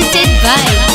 presented by